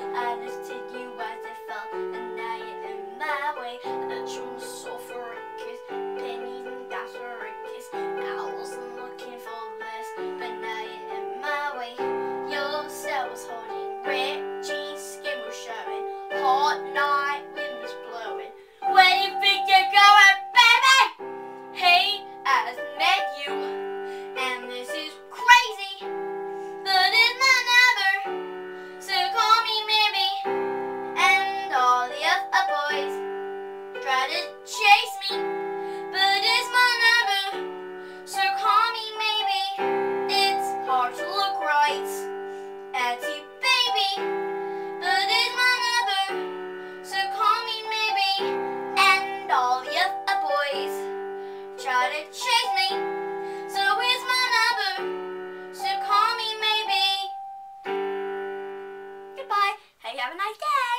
I lifted you as I fell, and now you're in my way. I turned so for a kiss, pennies and. I wasn't looking for this, but now you're in my way. Your holding red skin was showing, hot night wind was blowing. Where do you think you're going, baby? He has met. Try to chase me, but it's my number, so call me maybe. It's hard to look right at you, baby, but it's my number, so call me maybe. And all the other boys try to chase me, so it's my number, so call me maybe. Goodbye. Hey, have a nice day.